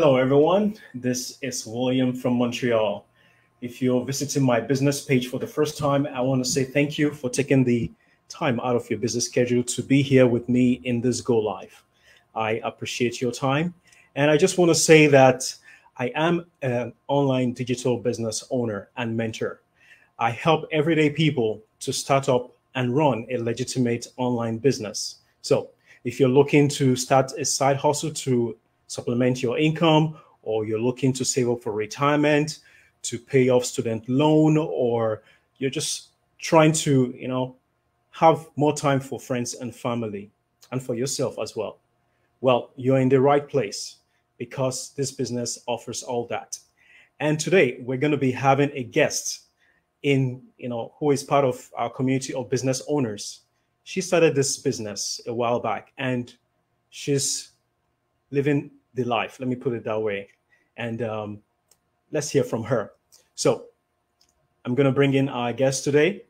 Hello, everyone. This is William from Montreal. If you're visiting my business page for the first time, I want to say thank you for taking the time out of your business schedule to be here with me in this Go Live. I appreciate your time. And I just want to say that I am an online digital business owner and mentor. I help everyday people to start up and run a legitimate online business. So if you're looking to start a side hustle to supplement your income, or you're looking to save up for retirement, to pay off student loan, or you're just trying to, you know, have more time for friends and family and for yourself as well. Well, you're in the right place because this business offers all that. And today we're going to be having a guest in, you know, who is part of our community of business owners. She started this business a while back and she's living the life. Let me put it that way. And um, let's hear from her. So I'm going to bring in our guest today.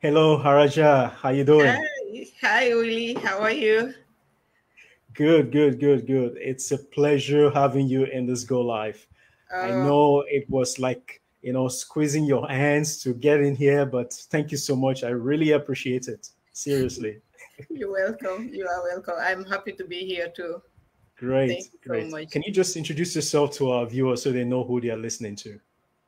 Hello, Haraja. How you doing? Hi, Hi Willie. How are you? Good, good, good, good. It's a pleasure having you in this Go Live. I oh. know it was like, you know, squeezing your hands to get in here, but thank you so much. I really appreciate it. Seriously. You're welcome. You are welcome. I'm happy to be here too. Great, great. So Can you just introduce yourself to our viewers so they know who they are listening to?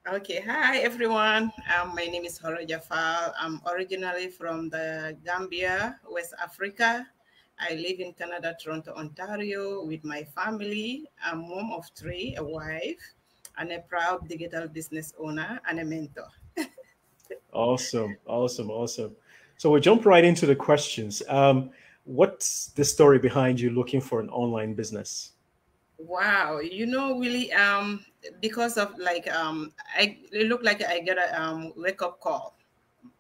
Okay, hi everyone. Um, my name is Horo Hafaal. I'm originally from the Gambia, West Africa. I live in Canada, Toronto, Ontario with my family. I'm mom of three, a wife, and a proud digital business owner and a mentor. awesome, awesome, awesome. So we'll jump right into the questions. Um, what's the story behind you looking for an online business? Wow, you know, really, um, because of like, um, I it looked like I get a um, wake up call.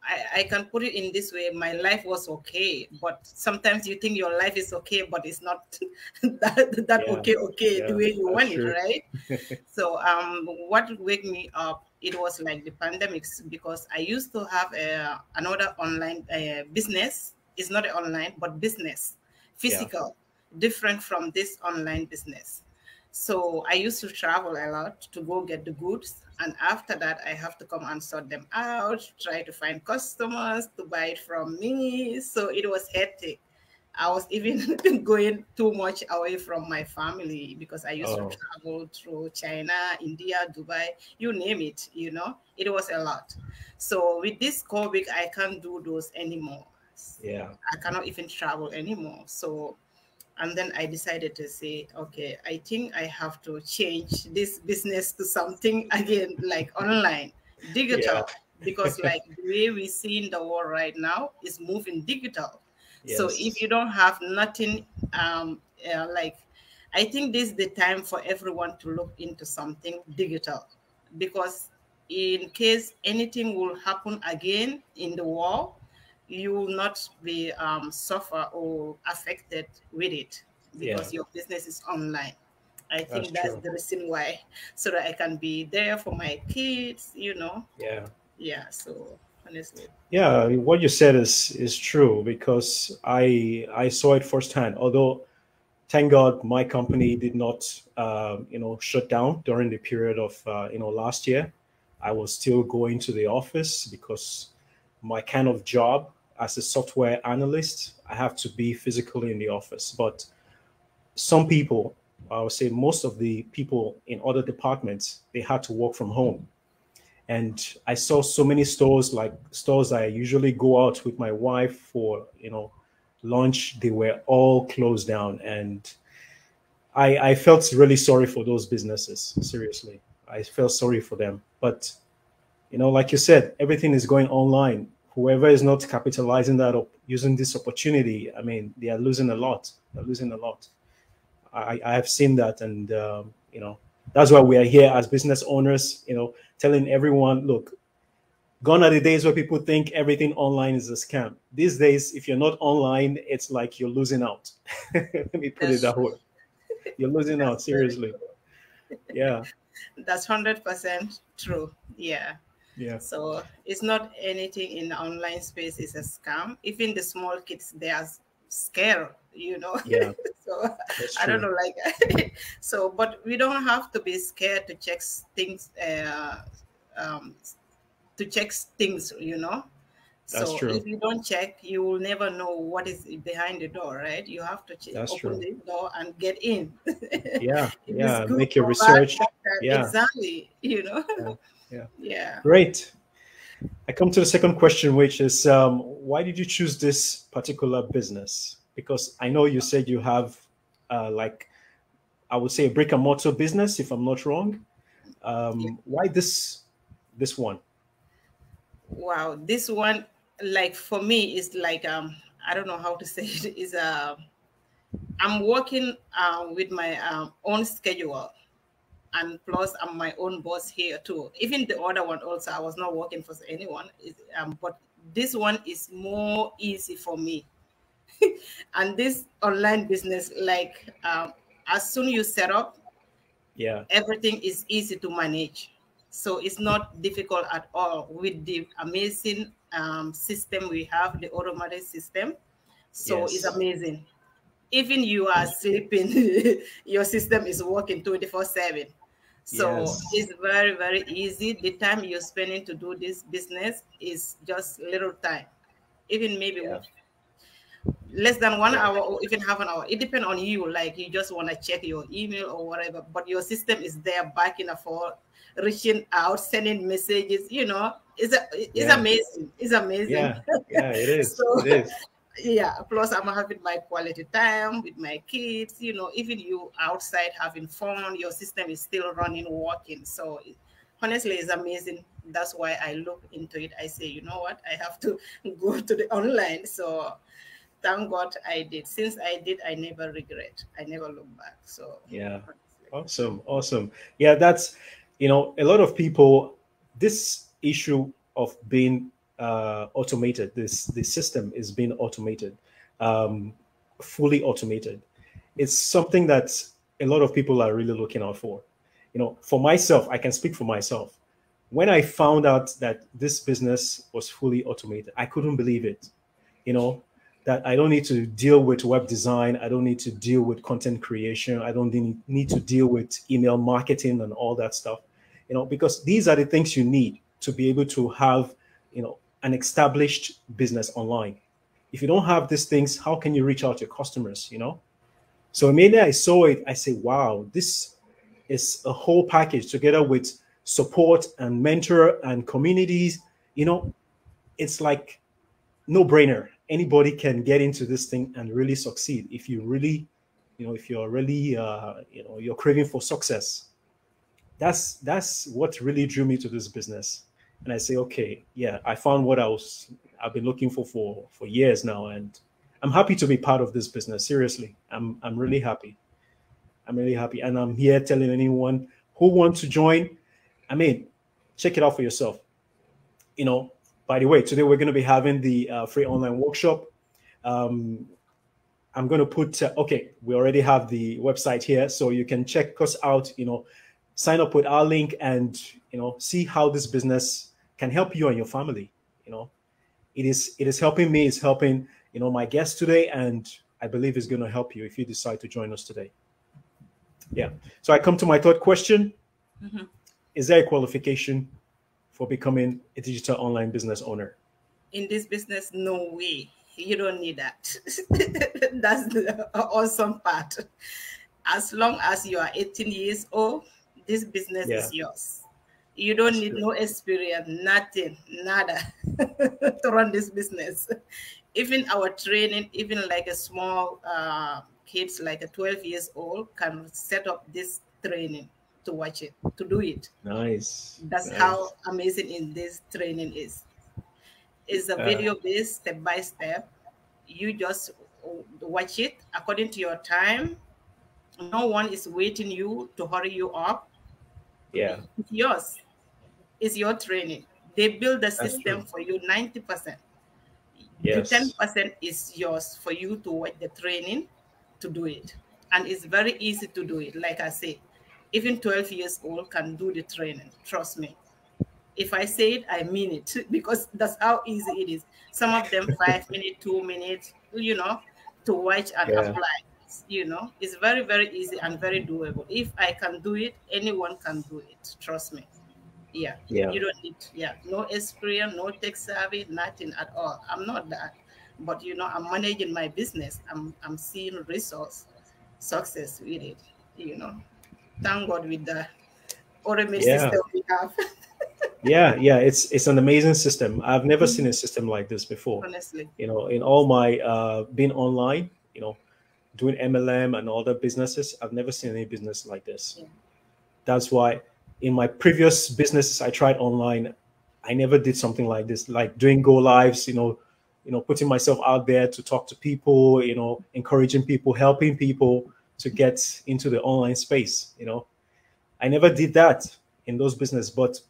I, I can put it in this way my life was okay but sometimes you think your life is okay but it's not that, that yeah. okay okay yeah, the way you want true. it right so um what wake me up it was like the pandemics because I used to have a, another online uh, business. It's not online, but business, physical, yeah. different from this online business. So I used to travel a lot to go get the goods. And after that, I have to come and sort them out, try to find customers to buy it from me. So it was hectic. I was even going too much away from my family because I used oh. to travel through China, India, Dubai, you name it, you know, it was a lot. So with this COVID, I can't do those anymore. Yeah. I cannot even travel anymore. So, and then I decided to say, okay, I think I have to change this business to something again, like online, digital, yeah. because like the way we see in the world right now is moving digital so if you don't have nothing, um, uh, like, I think this is the time for everyone to look into something digital, because in case anything will happen again in the war, you will not be um, suffer or affected with it because yeah. your business is online. I think that's, that's the reason why, so that I can be there for my kids, you know. Yeah. Yeah. So honestly. Yeah, what you said is is true because I I saw it firsthand. Although, thank God, my company did not uh, you know shut down during the period of uh, you know last year. I was still going to the office because my kind of job as a software analyst, I have to be physically in the office. But some people, I would say most of the people in other departments, they had to work from home and i saw so many stores like stores i usually go out with my wife for you know lunch. They were all closed down. And i i felt really sorry for those businesses seriously. I felt sorry for them. But you know like you said everything is going online. Whoever is not capitalizing that up using this opportunity i mean they are losing a lot. They're losing a lot. I i have seen that. And um, you know that's why we are here as business owners you know telling everyone, look, gone are the days where people think everything online is a scam. These days, if you're not online, it's like you're losing out. Let me put That's it that way. You're losing out, seriously. Yeah. That's 100% true. Yeah. Yeah. So it's not anything in the online space is a scam. Even the small kids, they are scared, you know. Yeah. so I don't know, like so. But we don't have to be scared to check things, uh, um, to check things, you know. That's so true. if you don't check, you will never know what is behind the door, right? You have to check, That's open true. the door and get in. yeah, yeah. Make your research. yeah, exactly. You know. Yeah. yeah. yeah. Great. I come to the second question, which is um, why did you choose this particular business? Because I know you said you have, uh, like, I would say a brick and mortar business, if I'm not wrong. Um, yeah. Why this this one? Wow, this one like for me is like um I don't know how to say it is uh I'm working uh, with my um, own schedule and plus I'm my own boss here too. Even the other one also I was not working for anyone um, but this one is more easy for me. and this online business like um, as soon you set up yeah everything is easy to manage so it's not difficult at all with the amazing um, system we have, the automatic system. So yes. it's amazing. Even you are sleeping, your system is working 24 7. So yes. it's very, very easy. The time you're spending to do this business is just little time. Even maybe yeah. Less than one hour or even half an hour. It depends on you. Like you just want to check your email or whatever, but your system is there backing up for reaching out, sending messages, you know, it's a, it's yeah. amazing. It's amazing. Yeah, yeah, it is. so, it is. Yeah. Plus, I'm having my quality time with my kids. You know, even you outside having fun, your system is still running, working. So, honestly, it's amazing. That's why I look into it. I say, you know what, I have to go to the online. So, thank God I did. Since I did, I never regret. I never look back. So, yeah. Awesome. Awesome. Yeah, that's, you know, a lot of people, this issue of being uh, automated. This the system is being automated, um, fully automated. It's something that a lot of people are really looking out for. You know, for myself, I can speak for myself. When I found out that this business was fully automated, I couldn't believe it. You know, that I don't need to deal with web design. I don't need to deal with content creation. I don't need to deal with email marketing and all that stuff. You know, because these are the things you need to be able to have, you know, an established business online. If you don't have these things, how can you reach out to your customers, you know? So immediately I saw it, I say, wow, this is a whole package together with support and mentor and communities. You know, it's like no brainer. Anybody can get into this thing and really succeed if you really, you know, if you're really, uh, you know, you're craving for success. That's that's what really drew me to this business and I say, okay, yeah, I found what I was I've been looking for for for years now, and I'm happy to be part of this business. Seriously, I'm I'm really happy. I'm really happy, and I'm here telling anyone who wants to join. I mean, check it out for yourself. You know, by the way, today we're going to be having the uh, free online workshop. Um, I'm going to put uh, okay. We already have the website here, so you can check us out. You know, sign up with our link and you know see how this business can help you and your family you know it is it is helping me it's helping you know my guest today and i believe it's going to help you if you decide to join us today yeah so i come to my third question mm-hmm. is there a qualification for becoming a digital online business owner in this business no way you don't need that that's the awesome part as long as you are 18 years old this business yeah. is yours. You don't That's need true. no experience, nothing, nada to run this business. Even our training, even like a small uh, kids, like a 12 years old, can set up this training to watch it, to do it. Nice. That's nice. how amazing in this training is. It's a uh. video based step by step. You just watch it according to your time. No one is waiting you to hurry you up yeah. It's yours. It's your training. They build the system for you 90%. Yes. The 10% is yours for you to watch the training to do it. And it's very easy to do it. Like I say, even 12 years old can do the training. Trust me. If I say it, I mean it because that's how easy it is. Some of them five minutes, two minutes, you know, to watch and yeah. apply. you know it's very very easy and very doable if i can do it anyone can do it trust me yeah yeah you don't need yeah no experience no tech savvy nothing at all i'm not that but you know i'm managing my business i'm i'm seeing results success with it you know thank god with the automated Yeah. system we have. Yeah yeah it's it's an amazing system. I've never seen a system like this before. Honestly. You know in all my uh being online you know doing mlm and other businesses i've never seen any business like this. Yeah. that's why in my previous businesses i tried online i never did something like this like doing go lives you know you know putting myself out there to talk to people you know encouraging people helping people to get into the online space you know? I never did that in those business but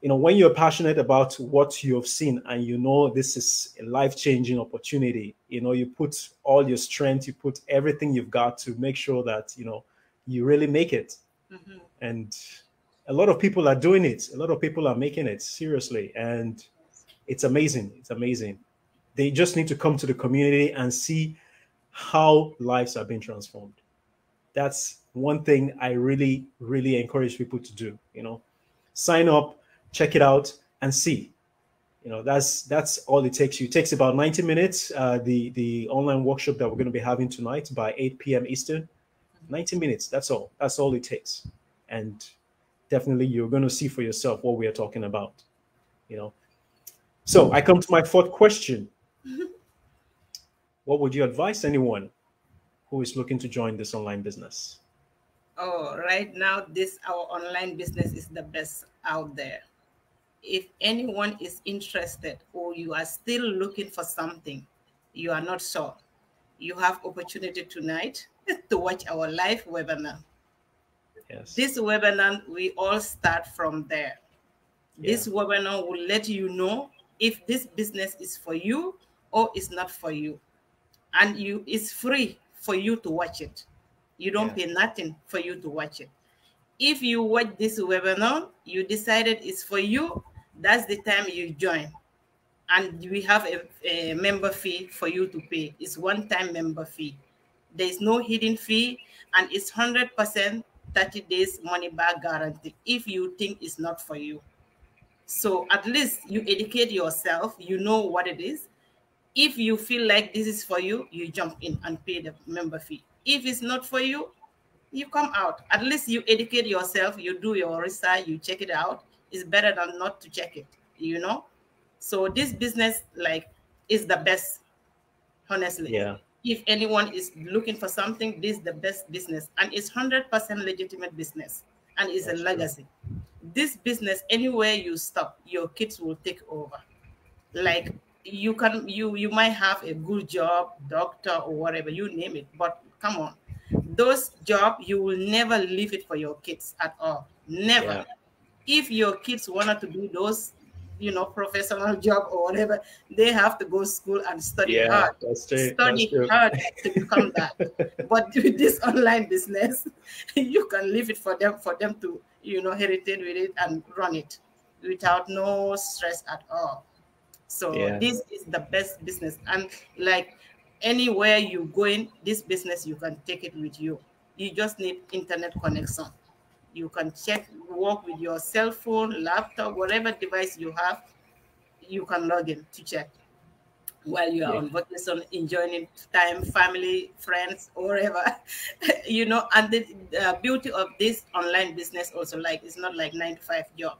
you know when you're passionate about what you have seen and you know this is a life-changing opportunity you know you put all your strength you put everything you've got to make sure that you know you really make it. Mhm. and a lot of people are doing it. A lot of people are making it seriously. And it's amazing. It's amazing. They just need to come to the community and see how lives are being transformed that's one thing i really really encourage people to do you know. Sign up check it out and see. You know that's that's all it takes you. It takes about 90 minutes uh, the the online workshop that we're going to be having tonight by 8 p.m eastern. 90 minutes that's all. That's all it takes. And definitely you're going to see for yourself what we are talking about you know. So i come to my fourth question. What would you advise anyone who is looking to join this online business Oh, right now, this our online business is the best out there. If anyone is interested or you are still looking for something, you are not sure, you have opportunity tonight to watch our live webinar. yes This webinar, we all start from there. This webinar will let you know if this business is for you or is not for you. And you it's free for you to watch it. You don't Yeah. pay nothing for you to watch it. If you watch this webinar, you decided it's for you, that's the time you join. And we have a, a member fee for you to pay. It's one-time member fee. There's no hidden fee, and it's 100% 30 days money back guarantee if you think it's not for you. So at least you educate yourself, you know what it is. If you feel like this is for you, you jump in and pay the member fee. If it's not for you, you come out. At least you educate yourself, you do your research, you check it out. It's better than not to check it, you know? So this business, like, is the best, honestly yeah if anyone is looking for something, this is the best business. And it's 100% legitimate business and it's That's a true. legacy. This business, anywhere you stop, your kids will take over. Like you can, you you might have a good job, doctor or whatever, you name it. But come on, those job you will never leave it for your kids at all. Never. Yeah. If your kids wanted to do those, you know, professional job or whatever, they have to go school and study yeah hard that's true study that's true. hard to become that. but with this online business, you can leave it for them for them to you know heritage with it and run it without no stress at all. So Yeah. this is the best business, and like anywhere you go in, this business you can take it with you. You just need internet connection. You can check, work with your cell phone, laptop, whatever device you have. You can log in to check while you are Yeah. on vacation, enjoying time, family, friends, or wherever. you know, and the, the beauty of this online business also, like it's not like nine to five job.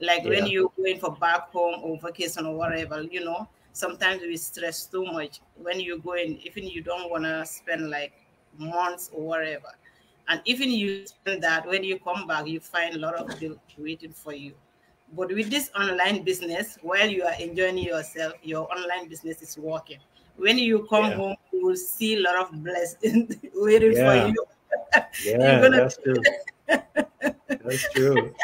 Like when you're going for back home or vacation or whatever, you know, sometimes we stress too much. When you're going, even you don't want to spend like months or whatever. And even you spend that, when you come back, you find a lot of bills waiting for you. But with this online business, while you are enjoying yourself, your online business is working. When you come Yeah. home, you will see a lot of blessings waiting Yeah. for you. yeah that's true that's true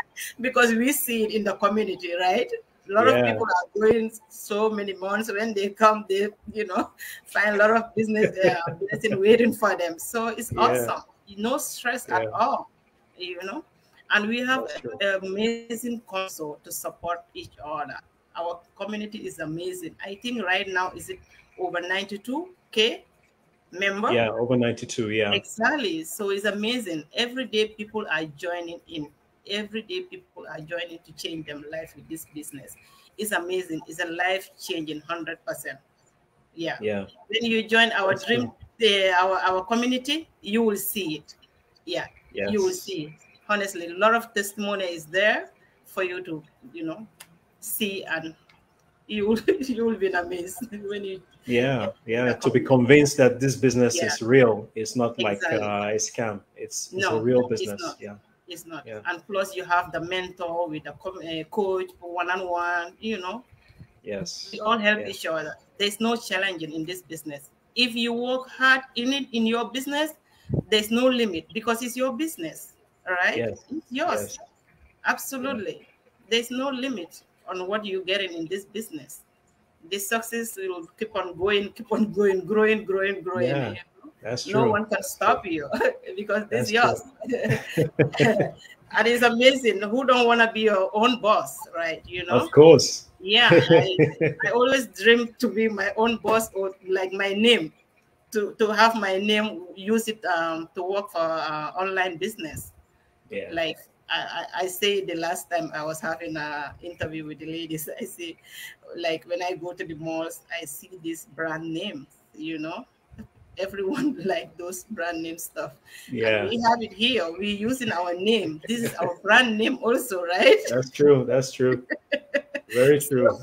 because we see it in the community, right? A lot Yeah. of people are going so many months. When they come, they you know find a lot of business uh, blessing waiting for them. So it's Yeah. awesome. No stress at all, you know. And we have an amazing console to support each other. Our community is amazing. I think right now is it over 92k member? Yeah, over 92. Yeah. Exactly. So it's amazing. Every day people are joining in. Every day people are joining to change their life with this business. It's amazing. It's a life changing 100%. Yeah. Yeah. When you join our That's dream, the, our, our community, you will see it. Yeah. Yes. You will see it. Honestly, a lot of testimony is there for you to, you know, see and you will you will be amazed when you Yeah, yeah. To be convinced that this business Yeah. is real. It's not like Exactly. uh, a scam. It's, it's a real business. Yeah. It's not. Yeah. And plus, you have the mentor with the co- uh, coach one on one. You know, Yes. we all help Yeah. each other. There's no challenging in this business. If you work hard in it in your business, there's no limit because it's your business. right? Yes. it's yours. Yes. Absolutely, there's no limit on what you're getting in this business. The success will keep on going, keep on going, growing, growing, growing. Yeah, That's no one can stop you because it's yours. and it's amazing. Who don't want to be your own boss, right? You know? Of course. Yeah. I, I always dream to be my own boss or like my name, to, to have my name, use it um, to work for uh, online business. Yeah. Like I, I, I say the last time I was having an interview with the ladies, I say, like when I go to the malls, I see these brand names, you know? Everyone like those brand name stuff. And Yeah. we have it here. We're using our name. This is our brand name also, right? That's true. That's true. Very true.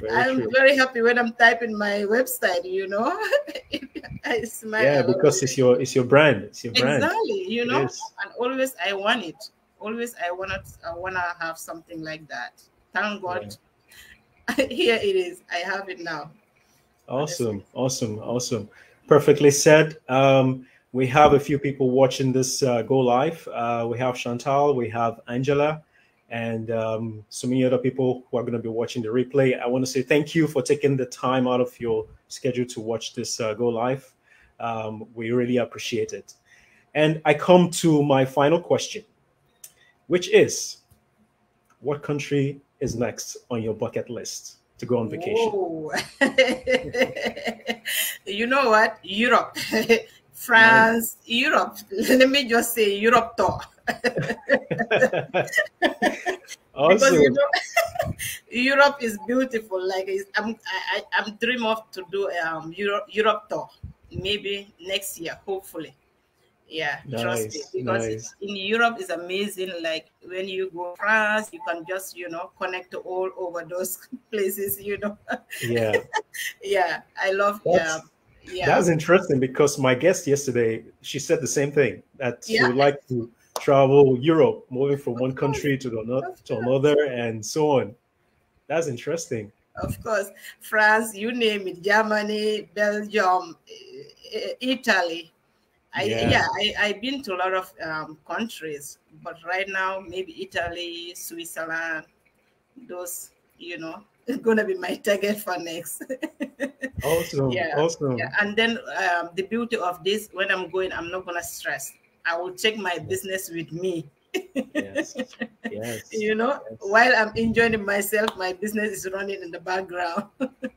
Very I'm true. very happy when I'm typing my website, you know. I smile. Yeah, because it's your it's your brand. It's your brand. exactly, you know, and always I want it. Always I wanna I wanna have something like that. Thank God. Here it is. I have it now. Awesome, awesome, awesome. Perfectly said. Um, we have a few people watching this uh, go live. Uh, we have Chantal, we have Angela, and um, so many other people who are going to be watching the replay. I want to say thank you for taking the time out of your schedule to watch this uh, go live. Um, we really appreciate it. And I come to my final question, which is what country is next on your bucket list to go on vacation? You know what? Europe. France, Europe. Let me just say Europe tour. because you know Europe is beautiful. Like it's, I'm, I, I- I'm dream of to do um Europe Europe tour, maybe next year, hopefully. Yeah, trust me, because nice. in Europe is amazing. Like when you go France, you can just you know connect to all over those places. You know, yeah. yeah, I love um, That's- yeah, yeah. That's interesting because my guest yesterday, she said the same thing that she Yeah. would like to travel Europe, moving from one country to another to another, and so on. That's interesting. of course, France, you name it, Germany, Belgium, Italy. I, Yeah. yeah, I, I've been to a lot of um, countries, but right now, maybe Italy, Switzerland, those, you know, gonna be my target for next. Awesome. Yeah, Awesome. yeah, and then um, the beauty of this, when I'm going, I'm not gonna stress. I will take my business with me. Yes. Yes. You know, Yes. while I'm enjoying myself, my business is running in the background.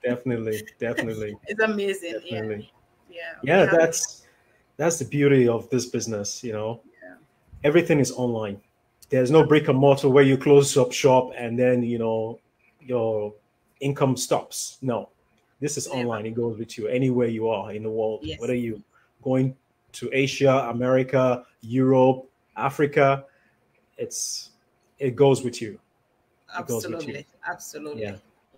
Definitely. Definitely. it's amazing. Yeah, Definitely. yeah. Yeah, have- that's that's the beauty of this business, you know. Yeah. Everything is online. There's no brick and mortar where you close up shop and then you know your income stops. No. This is online. It goes with you anywhere you are in the world. Yes. Whether you going to Asia, America, Europe, Africa, it's it goes with you. It goes you. absolutely, absolutely. Yeah.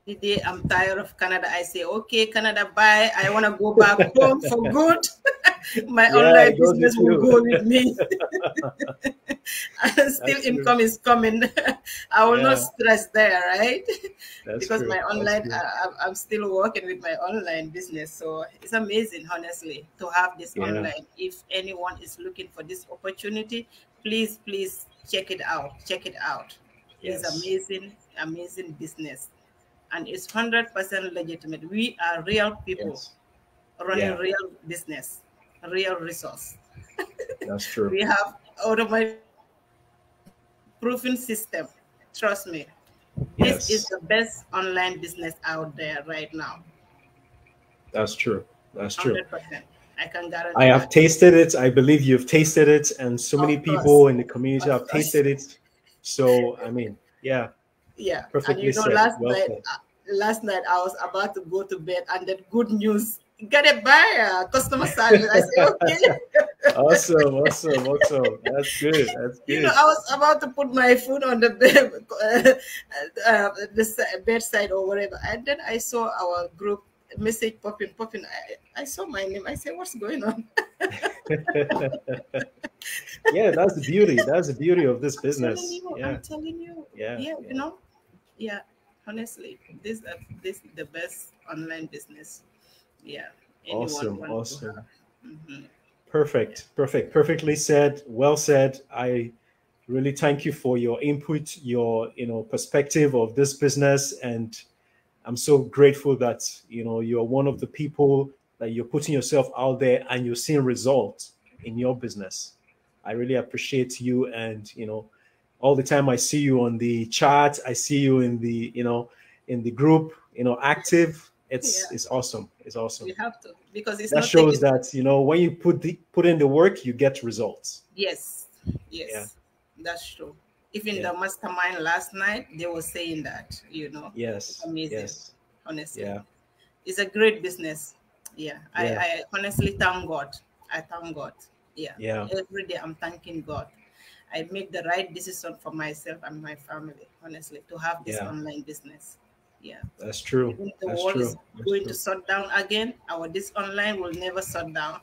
The day I'm tired of Canada, I say, okay, Canada, bye. I want to go back home for good. My Yeah, online it goes with business will go with me. and still That's true. income is coming. I will not stress there, right? That's because true. my online. I, I'm- I'm still working with my online business. So it's amazing, honestly, to have this Yeah. online. If anyone is looking for this opportunity, please, please check it out. Check it out. It's amazing, amazing business. And it's 100% legitimate. We are real people Yes. running Yeah. real business, real resource. That's true. We have automated proofing system. Trust me. Yes. This is the best online business out there right now. That's true. That's true. 100%. I can guarantee. I have that. tasted it. I believe you've tasted it, and so many Of people course. in the community Of have course. tasted it. So I mean, yeah, Yeah, and perfectly you know, said. last Well night, said. uh, last night I was about to go to bed, and then good news, get a buyer, customer service. I said, okay. awesome, awesome, awesome. That's good. That's good. You know, I was about to put my food on the bed, uh, uh, the bedside or whatever, and then I saw our group message popping, popping. I, I saw my name. I said, "What's going on?" yeah, that's the beauty. That's the beauty of this I'm business. telling you, Yeah, I'm telling you. yeah, yeah, yeah. you know, yeah. Honestly, this uh, this is the best online business. Yeah. Awesome, awesome. Mhm. Perfect, perfect, perfectly said. Well said. I really thank you for your input, your you know perspective of this business, and I'm so grateful that you know you're one of the people that you're putting yourself out there and you're seeing results in your business. I really appreciate you, and you know, all the time I see you on the chat, I see you in the you know in the group, you know, active. It's Yeah. it's awesome. It's awesome You have to because it's that shows taking- that you know when you put the put in the work you get results Yes, yes, Yeah. that's true. Even Yeah. the mastermind last night, they were saying that, you know, yes Amazing. yes honestly. yeah It's a great business. Yeah. I, I honestly thank God. I thank God. Yeah. yeah Every day I'm thanking God. I make the right decision for myself and my family, honestly, to have this online business. Yeah. that's true Even the that's world true is That's going true. to shut down again, our this online will never shut down.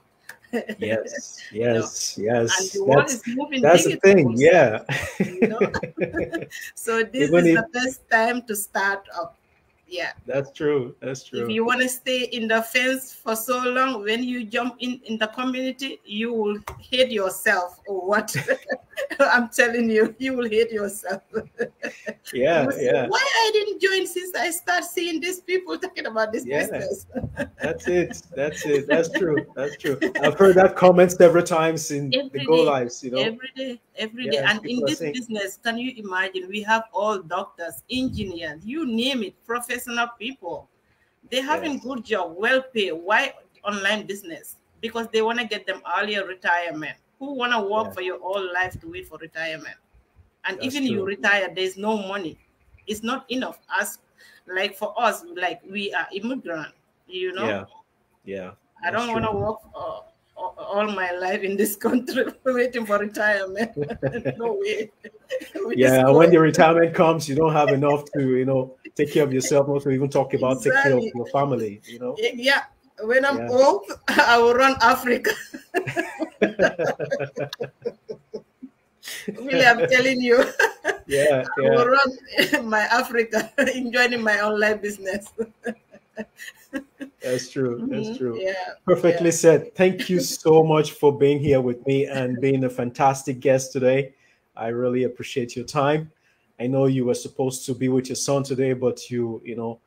yes You know, yes yes and the world that's is moving that's the thing also, yeah you know? So this Even is if- the best time to start up. Yeah. that's true that's true If you want to stay in the fence for so long, when you jump in in the community, you will hate yourself or what? I'm telling you, you will hate yourself. yeah say, yeah Why I didn't join since I start seeing these people talking about this Yeah. business? that's it that's it that's true that's true i've heard that comment several times in the go lives, you know Every day, every day. Yeah, And in this saying- business, can you imagine? We have all doctors, engineers, you name it, professional people. They're having Yes. good job, well paid. Why online business? Because they want to get them earlier retirement. Who want to work Yeah. for your whole life to wait for retirement? And That's even you retire, there's no money. It's not enough. As like for us, like we are immigrant, you know. yeah yeah I don't want to work uh, all all my life in this country waiting for retirement. no way. Yeah when the retirement comes you don't have enough to you know take care of yourself. Not to even talk about take care of your family you know? Yeah, when I'm Yeah. old, I will run Africa. really, I'm telling you, yeah I will run my Africa, enjoying my online business. that's true that's Mhm, true. Yeah. perfectly said. Thank you so much for being here with me and being a fantastic guest today. I really appreciate your time i know you were supposed to be with your son today but you you know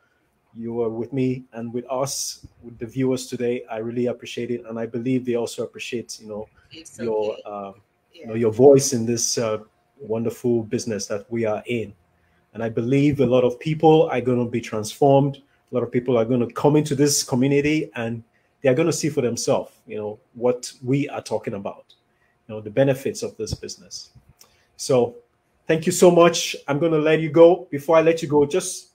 you were with me and with us with the viewers today. I really appreciate it and i believe they also appreciate you know It's your okay. uh, you know your voice in this uh, wonderful business that we are in. And i believe a lot of people are going to be transformed. A lot of people are going to come into this community and they are going to see for themselves you know what we are talking about you know the benefits of this business. So thank you so much i'm going to let you go before i let you go just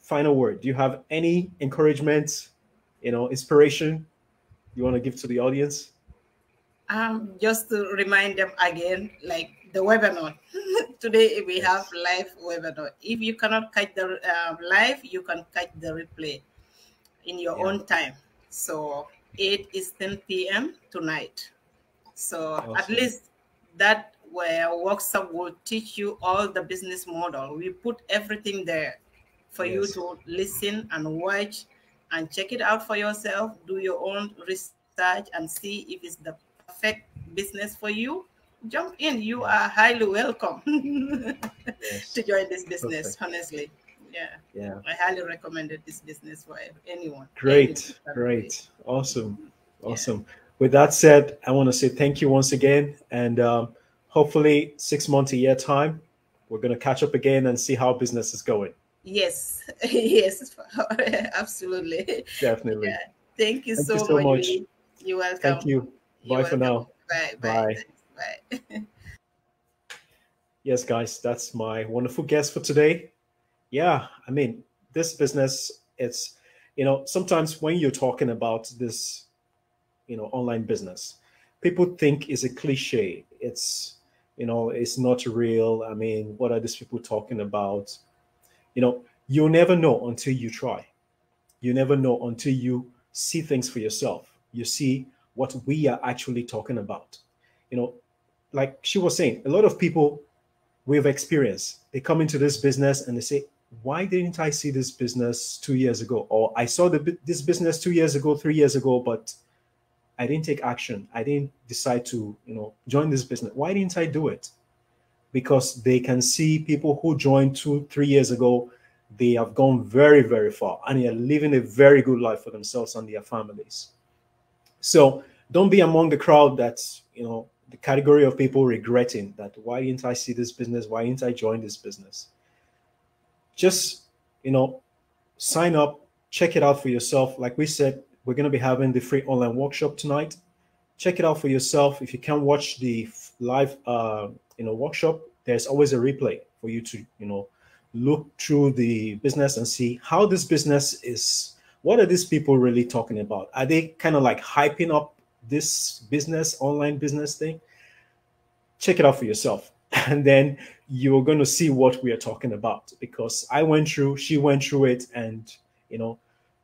final word do you have any encouragement you know inspiration you want to give to the audience Um, just to remind them again, like the webinar. Today we Yes. have live webinar. If you cannot catch the um, live, you can catch the replay in your Yeah. own time. So it is 10 p.m. tonight. So at least that where workshop will teach you all the business model. We put everything there for you to listen and watch and check it out for yourself. Do your own research and see if it's the perfect business for you. Jump in. You are highly welcome yes. to join this business. Perfect. Honestly, yeah, yeah I highly recommended this business for anyone. Great, Anyone. great, awesome, Yeah. awesome. With that said, I want to say thank you once again, and um, hopefully, six months, a year time, we're gonna catch up again and see how business is going. Yes, yes, absolutely. Definitely. Yeah. Thank you Thank so, you so much. much. You're welcome. Thank you. You're Bye welcome. for now. Bye. Bye. Bye. yes, guys, that's my wonderful guest for today. Yeah, I mean, this business, it's, you know, sometimes when you're talking about this, you know, online business, people think it's a cliche. It's, you know, it's not real. I mean, what are these people talking about? You know, you'll never know until you try. You never know until you see things for yourself. You see what we are actually talking about. You know, like she was saying, a lot of people with experience, they come into this business and they say, why didn't I see this business two years ago? Or I saw the, this business two years ago, three years ago, but I didn't take action. I didn't decide to, you know, join this business. Why didn't I do it? Because they can see people who joined two, three years ago, they have gone very, very far and they are living a very good life for themselves and their families. So don't be among the crowd that's, you know, the category of people regretting that why didn't I see this business? Why didn't I join this business? Just, you know, sign up, check it out for yourself. Like we said, we're going to be having the free online workshop tonight. Check it out for yourself. If you can't watch the live, uh, you know, workshop, there's always a replay for you to, you know, look through the business and see how this business is. What are these people really talking about? Are they kind of like hyping up this business, online business thing? Check it out for yourself. And then you're going to see what we are talking about because I went through, she went through it, and you know,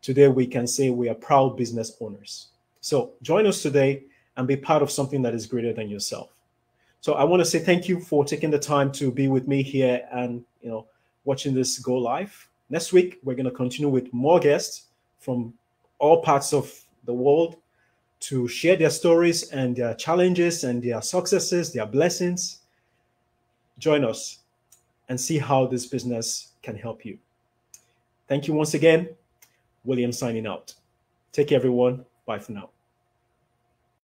today we can say we are proud business owners. So join us today and be part of something that is greater than yourself. So I want to say thank you for taking the time to be with me here and you know watching this go live. Next week we're going to continue with more guests from all parts of the world to share their stories and their challenges and their successes, their blessings. Join us and see how this business can help you. Thank you once again. William signing out. Take care, everyone. Bye for now.